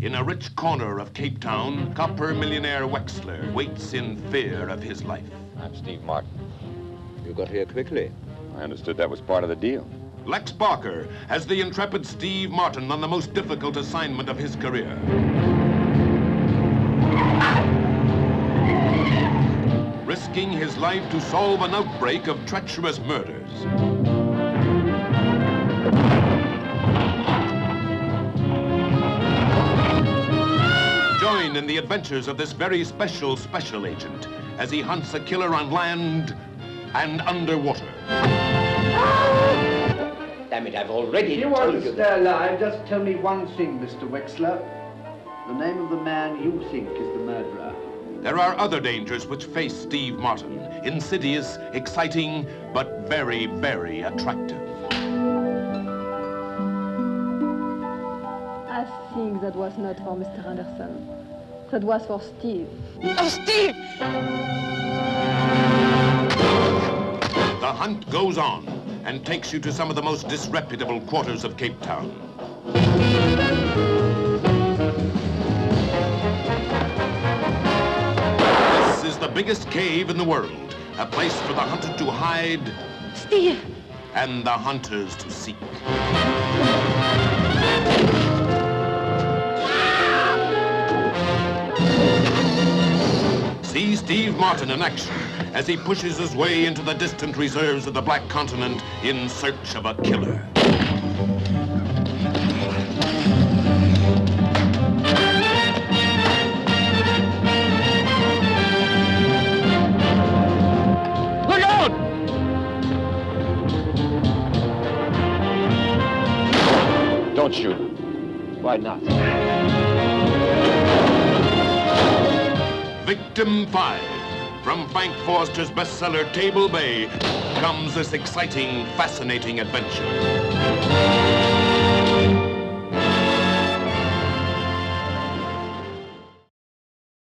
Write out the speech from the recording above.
In a rich corner of Cape Town, copper millionaire Wexler waits in fear of his life. I'm Steve Martin. You got here quickly. I understood that was part of the deal. Lex Barker has the intrepid Steve Martin on the most difficult assignment of his career. Risking his life to solve an outbreak of treacherous murders. Join in the adventures of this very special special agent as he hunts a killer on land and underwater. Damn it, I've already If you told want you to stay alive, just tell me one thing, Mr. Wexler. The name of the man you think is the murderer. There are other dangers which face Steve Martin. Insidious, exciting, but very, very attractive. I think that was not for Mr. Anderson. That was for Steve. Oh, Steve! The hunt goes on and takes you to some of the most disreputable quarters of Cape Town. This is the biggest cave in the world, a place for the hunted to hide Steve! and the hunters to seek. See Steve Martin in action as he pushes his way into the distant reserves of the Black Continent in search of a killer. Look out! Don't shoot. Why not? Victim 5. From Frank Forster's bestseller Table Bay comes this exciting, fascinating adventure.